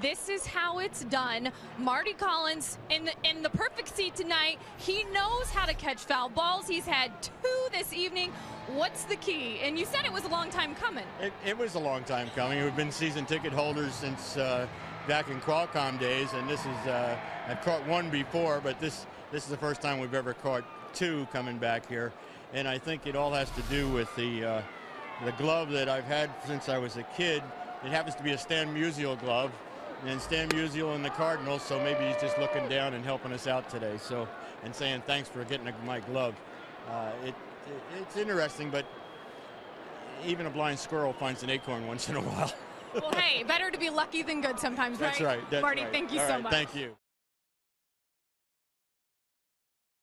This is how it's done. Marty Collins in the in the perfect seat tonight. He knows how to catch foul balls. He's had two this evening. What's the key? And you said it was a long time coming. It, it was a long time coming. We've been season ticket holders since uh, back in Qualcomm days, and this is uh, I've caught one before, but this this is the first time we've ever caught two coming back here, and I think it all has to do with the uh, the glove that I've had since I was a kid. It happens to be a Stan Musial glove, and Stan Musial and the Cardinals, so maybe he's just looking down and helping us out today. So and saying thanks for getting my glove. Uh, it, it it's interesting, but even a blind squirrel finds an acorn once in a while. well, hey, better to be lucky than good sometimes, right? That's right. That's Marty, right. thank you All so right, much. Thank you.